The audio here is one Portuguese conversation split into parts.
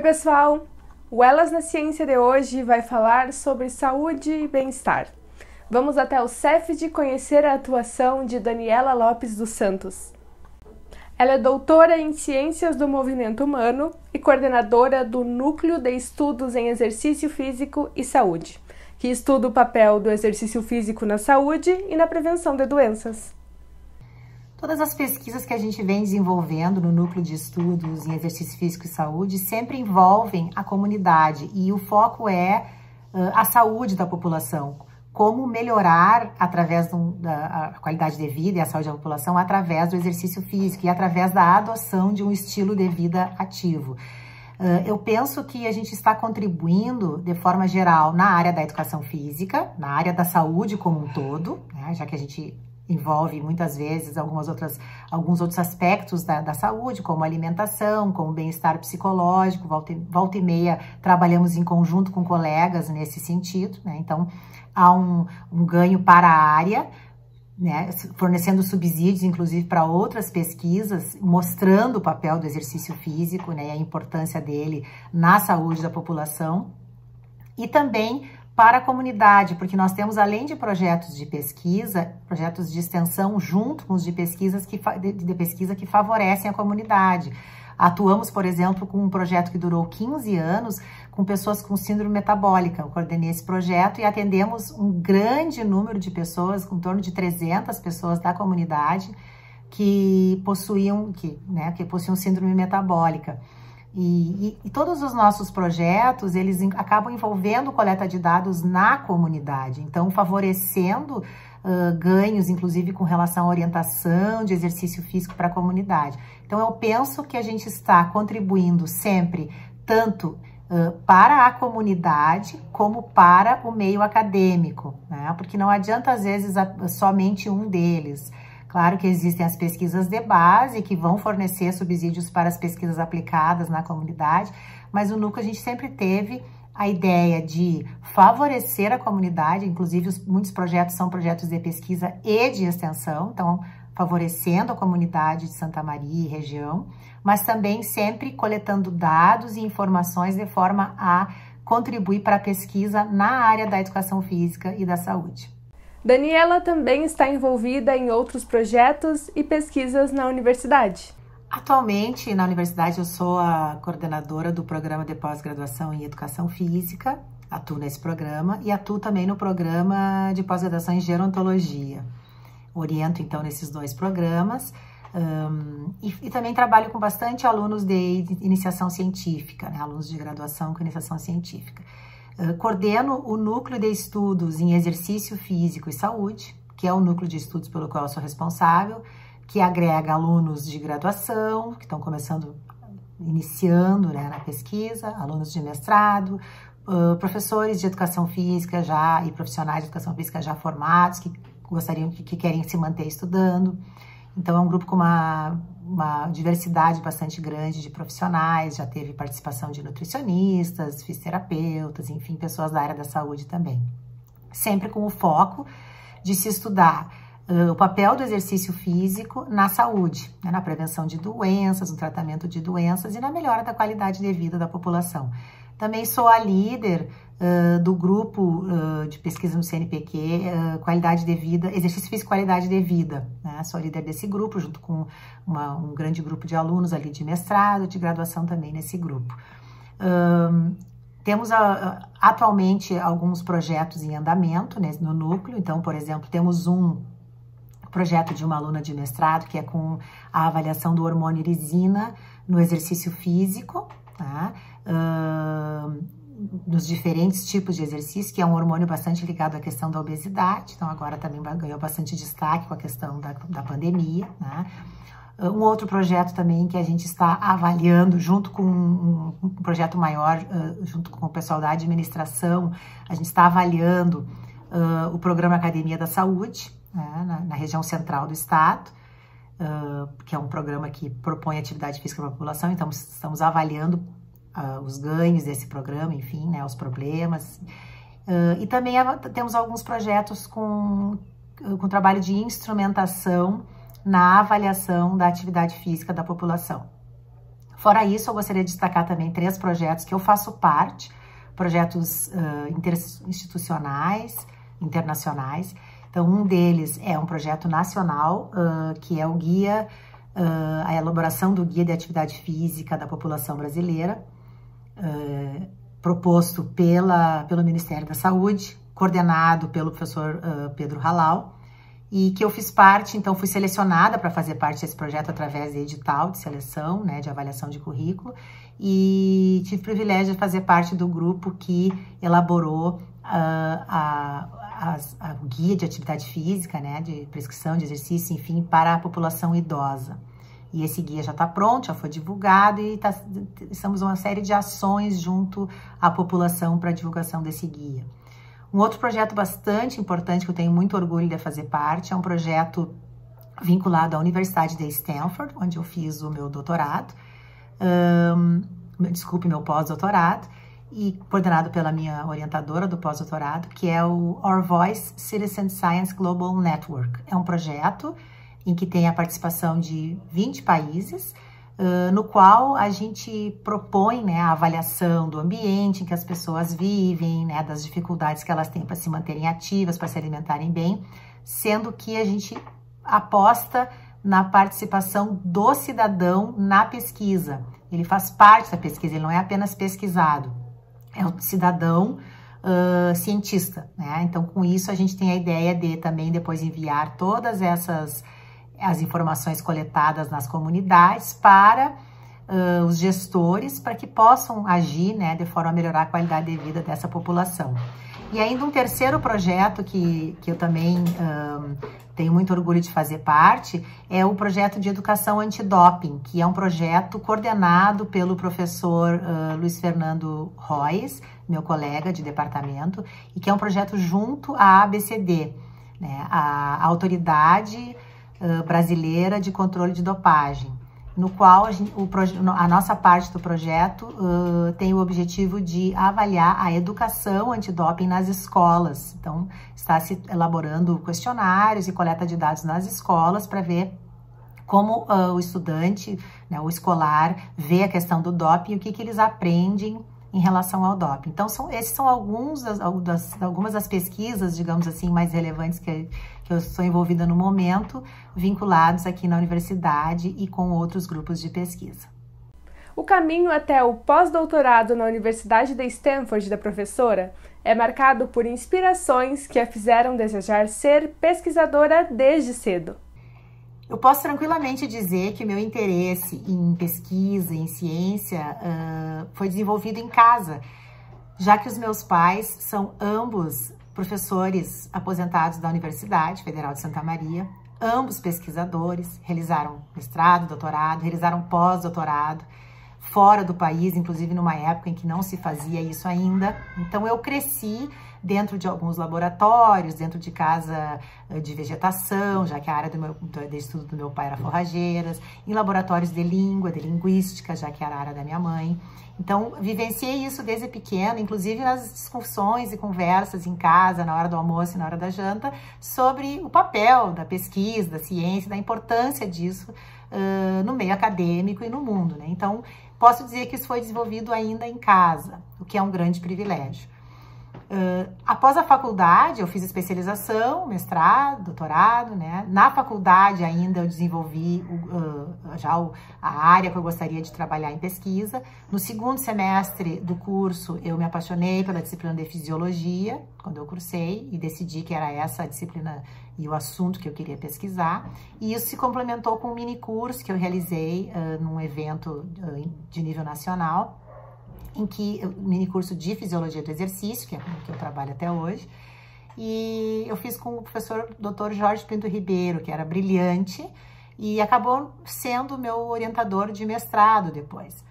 pessoal! O Elas na Ciência de hoje vai falar sobre saúde e bem-estar. Vamos até o CEFD conhecer a atuação de Daniela Lopes dos Santos. Ela é doutora em Ciências do Movimento Humano e coordenadora do Núcleo de Estudos em Exercício Físico e Saúde, que estuda o papel do exercício físico na saúde e na prevenção de doenças. Todas as pesquisas que a gente vem desenvolvendo no núcleo de estudos em exercício físico e saúde sempre envolvem a comunidade e o foco é uh, a saúde da população. Como melhorar através da qualidade de vida e a saúde da população através do exercício físico e através da adoção de um estilo de vida ativo. Uh, eu penso que a gente está contribuindo de forma geral na área da educação física, na área da saúde como um todo, né, já que a gente envolve muitas vezes algumas outras, alguns outros aspectos da, da saúde, como alimentação, como bem-estar psicológico, volta, volta e meia trabalhamos em conjunto com colegas nesse sentido, né? Então, há um, um ganho para a área, né, fornecendo subsídios, inclusive, para outras pesquisas, mostrando o papel do exercício físico né, e a importância dele na saúde da população. E também para a comunidade, porque nós temos, além de projetos de pesquisa, projetos de extensão junto com os de, pesquisas que, de, pesquisa que favorecem a comunidade. Atuamos, por exemplo, com um projeto que durou 15 anos com pessoas com síndrome metabólica. Eu coordenei esse projeto e atendemos um grande número de pessoas, em torno de 300 pessoas da comunidade que possuíam, que, né, que possuíam síndrome metabólica. E, e, e, todos os nossos projetos, eles acabam envolvendo coleta de dados na comunidade, então favorecendo uh, ganhos, inclusive com relação à orientação de exercício físico para a comunidade. Então eu penso que a gente está contribuindo sempre, tanto uh, para a comunidade como para o meio acadêmico, né? porque não adianta às vezes a, somente um deles. Claro que existem as pesquisas de base que vão fornecer subsídios para as pesquisas aplicadas na comunidade, mas o núcleo a gente sempre teve a ideia de favorecer a comunidade, inclusive os, muitos projetos são projetos de pesquisa e de extensão, então favorecendo a comunidade de Santa Maria e região, mas também sempre coletando dados e informações de forma a contribuir para a pesquisa na área da educação física e da saúde. Daniela também está envolvida em outros projetos e pesquisas na universidade. Atualmente, na universidade, eu sou a coordenadora do programa de pós-graduação em Educação Física, atuo nesse programa, e atuo também no programa de pós-graduação em Gerontologia. Oriento, então, nesses dois programas. Um, e, e, também trabalho com bastante alunos de iniciação científica, né? alunos de graduação com iniciação científica. Eh, coordeno o núcleo de estudos em exercício físico e saúde, que é o núcleo de estudos pelo qual eu sou responsável, que agrega alunos de graduação, que estão começando, iniciando né, na pesquisa, alunos de mestrado, uh, professores de educação física já e profissionais de educação física já formados, que gostariam, que, que querem se manter estudando. Então, é um grupo com uma uma diversidade bastante grande de profissionais, já teve participação de nutricionistas, fisioterapeutas, enfim, pessoas da área da saúde também. Sempre com o foco de se estudar uh, o papel do exercício físico na saúde, né, na prevenção de doenças, no tratamento de doenças e na melhora da qualidade de vida da população. Também sou a líder do grupo uh, de pesquisa no CNPq, uh, Qualidade de Vida, Exercício Físico Qualidade de Vida. Né? Sou líder desse grupo, junto com uma, um grande grupo de alunos ali de mestrado, de graduação também nesse grupo. temos atualmente alguns projetos em andamento né, no núcleo, então, por exemplo, temos um projeto de uma aluna de mestrado que é com a avaliação do hormônio irisina no exercício físico, tá? Uh, nos diferentes tipos de exercício, que é um hormônio bastante ligado à questão da obesidade, então agora também ganhou bastante destaque com a questão da, da pandemia, né? Um outro projeto também que a gente está avaliando junto com um, projeto maior, uh, junto com o pessoal da administração, a gente está avaliando uh, o programa Academia da Saúde, né, na, na, região central do estado, uh, que é um programa que propõe atividade física para a população, então estamos avaliando uh, os ganhos desse programa, enfim, né, os problemas. Uh, e também temos alguns projetos com, com trabalho de instrumentação na avaliação da atividade física da população. Fora isso, eu gostaria de destacar também três projetos que eu faço parte, projetos uh, interinstitucionais, internacionais. Então, um deles é um projeto nacional, uh, que é o guia, uh, a elaboração do guia de atividade física da população brasileira, proposto pela, pelo Ministério da Saúde, coordenado pelo professor Pedro Halal e que eu fiz parte, então fui selecionada para fazer parte desse projeto através de edital de seleção, né, de avaliação de currículo, e tive o privilégio de fazer parte do grupo que elaborou uh, a, a, a, o guia de atividade física, né, de prescrição de exercício, enfim, para a população idosa. E esse guia já está pronto, já foi divulgado e tá, estamos uma série de ações junto à população para a divulgação desse guia. Um outro projeto bastante importante que eu tenho muito orgulho de fazer parte é um projeto vinculado à Universidade de Stanford, onde eu fiz o meu doutorado, um, desculpe, meu pós-doutorado, e coordenado pela minha orientadora do pós-doutorado, que é o Our Voice Citizen Science Global Network. É um projeto em que tem a participação de 20 países, no qual a gente propõe né, a avaliação do ambiente em que as pessoas vivem, né, das dificuldades que elas têm para se manterem ativas, para se alimentarem bem, sendo que a gente aposta na participação do cidadão na pesquisa. Ele faz parte da pesquisa, ele não é apenas pesquisado, é o cidadão uh, cientista. Né? Então, com isso, a gente tem a ideia de também depois enviar todas essas as informações coletadas nas comunidades para uh, os gestores, para que possam agir né, de forma a melhorar a qualidade de vida dessa população. E ainda um terceiro projeto que, que eu também um, tenho muito orgulho de fazer parte é o projeto de educação antidoping, que é um projeto coordenado pelo professor uh, Luiz Fernando Reis, meu colega de departamento, e que é um projeto junto à ABCD, né, a, a autoridade brasileira de controle de dopagem, no qual a, gente, o, a nossa parte do projeto uh, tem o objetivo de avaliar a educação antidoping nas escolas. Então, está se elaborando questionários e coleta de dados nas escolas para ver como uh, o estudante, né, o escolar, vê a questão do doping e o que, que eles aprendem em relação ao doping. Então, são, esses são alguns das, algumas das pesquisas, digamos assim, mais relevantes que, que eu estou envolvida no momento, vinculados aqui na universidade e com outros grupos de pesquisa. O caminho até o pós-doutorado na Universidade de Stanford da professora é marcado por inspirações que a fizeram desejar ser pesquisadora desde cedo. Eu posso tranquilamente dizer que meu interesse em pesquisa, em ciência, uh, foi desenvolvido em casa, já que os meus pais são ambos professores aposentados da Universidade Federal de Santa Maria, ambos pesquisadores, realizaram mestrado, doutorado, realizaram pós-doutorado fora do país, inclusive numa época em que não se fazia isso ainda. Então eu cresci dentro de alguns laboratórios, dentro de casa eh, de vegetação, já que a área do meu, de estudo do meu pai era forrageiras, em laboratórios de língua, de linguística, já que era a área da minha mãe. Então, vivenciei isso desde pequena, inclusive nas discussões e conversas em casa, na hora do almoço e na hora da janta, sobre o papel da pesquisa, da ciência, da importância disso uh, no meio acadêmico e no mundo. Né? Então, posso dizer que isso foi desenvolvido ainda em casa, o que é um grande privilégio. Uh, após a faculdade, eu fiz especialização, mestrado, doutorado, né? Na faculdade ainda eu desenvolvi uh, já o, a área que eu gostaria de trabalhar em pesquisa. No segundo semestre do curso, eu me apaixonei pela disciplina de fisiologia, quando eu cursei, e decidi que era essa a disciplina e o assunto que eu queria pesquisar. E isso se complementou com um mini curso que eu realizei uh, num evento de nível nacional, em que mini curso de fisiologia do exercício, que é com que eu trabalho até hoje, e eu fiz com o professor Dr. Jorge Pinto Ribeiro, que era brilhante e acabou sendo meu orientador de mestrado depois.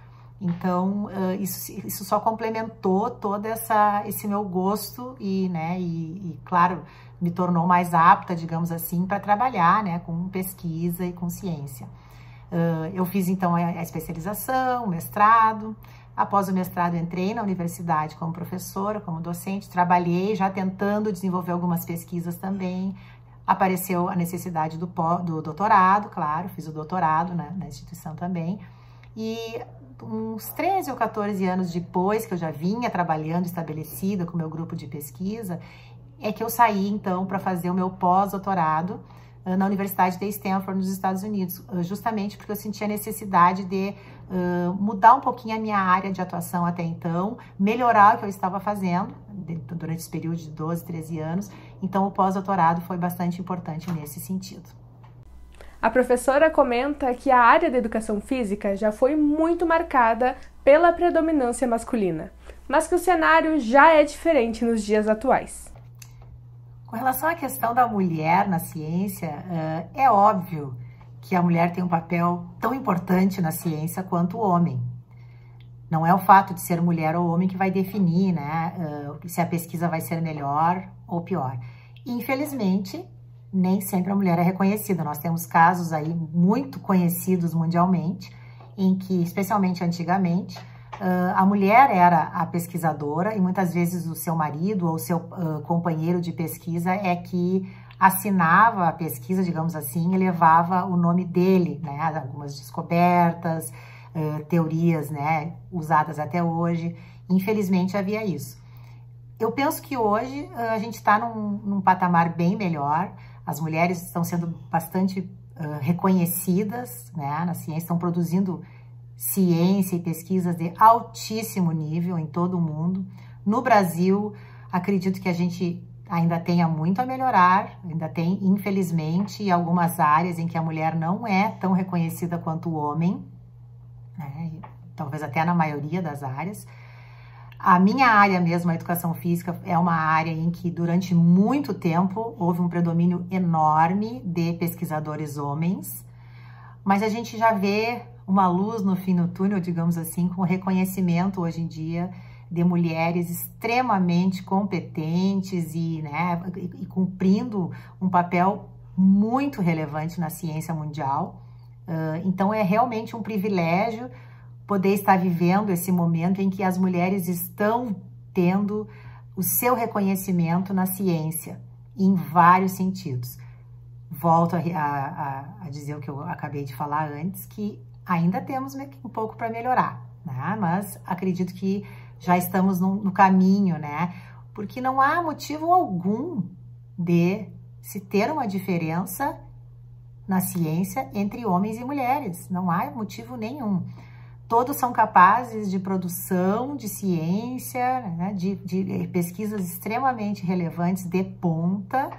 Então, isso, isso só complementou todo essa, esse meu gosto e, né, e, e claro, me tornou mais apta, digamos assim, para trabalhar, né, com pesquisa e com ciência. eu fiz, então, a especialização, mestrado, Após o mestrado, entrei na universidade como professora, como docente, trabalhei já tentando desenvolver algumas pesquisas também. Apareceu a necessidade do, do doutorado, claro, fiz o doutorado na, instituição também. E uns 13 ou 14 anos depois que eu já vinha trabalhando estabelecida com o meu grupo de pesquisa, é que eu saí então para fazer o meu pós-doutorado na Universidade de Stanford, nos Estados Unidos, justamente porque eu sentia a necessidade de uh, mudar um pouquinho a minha área de atuação até então, melhorar o que eu estava fazendo durante esse período de 12, 13 anos. Então, o pós-doutorado foi bastante importante nesse sentido. A professora comenta que a área da educação física já foi muito marcada pela predominância masculina, mas que o cenário já é diferente nos dias atuais. Com relação à questão da mulher na ciência, é óbvio que a mulher tem um papel tão importante na ciência quanto o homem. Não é o fato de ser mulher ou homem que vai definir né, se a pesquisa vai ser melhor ou pior. Infelizmente, nem sempre a mulher é reconhecida. Nós temos casos aí muito conhecidos mundialmente, em que, especialmente antigamente, uh, a mulher era a pesquisadora e muitas vezes o seu marido ou seu uh, companheiro de pesquisa é que assinava a pesquisa, digamos assim, e levava o nome dele, né? Algumas descobertas, uh, teorias, né? Usadas até hoje. Infelizmente havia isso. Eu penso que hoje a gente está num, num patamar bem melhor. As mulheres estão sendo bastante reconhecidas né, na ciência, estão produzindo ciência e pesquisas de altíssimo nível em todo o mundo. No Brasil, acredito que a gente ainda tenha muito a melhorar, ainda tem, infelizmente, algumas áreas em que a mulher não é tão reconhecida quanto o homem, né, talvez até na maioria das áreas. A minha área mesmo, a educação física, é uma área em que durante muito tempo houve um predomínio enorme de pesquisadores homens, mas a gente já vê uma luz no fim do túnel, digamos assim, com reconhecimento hoje em dia de mulheres extremamente competentes e, né, e, cumprindo um papel muito relevante na ciência mundial. Uh, então é realmente um privilégio poder estar vivendo esse momento em que as mulheres estão tendo o seu reconhecimento na ciência, em vários sentidos. Volto a, a, a dizer o que eu acabei de falar antes, que ainda temos um pouco para melhorar, né? mas acredito que já estamos no, no caminho, né? Porque não há motivo algum de se ter uma diferença na ciência entre homens e mulheres. Não há motivo nenhum todos são capazes de produção de ciência, né, de, de, pesquisas extremamente relevantes de ponta.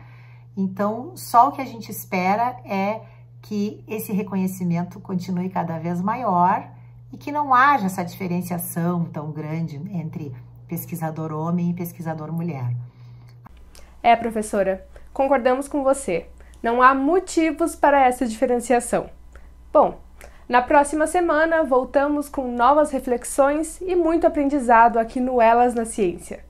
Então, só o que a gente espera é que esse reconhecimento continue cada vez maior e que não haja essa diferenciação tão grande entre pesquisador homem e pesquisador mulher. É, professora, concordamos com você. Não há motivos para essa diferenciação. Bom, na próxima semana, voltamos com novas reflexões e muito aprendizado aqui no Elas na Ciência.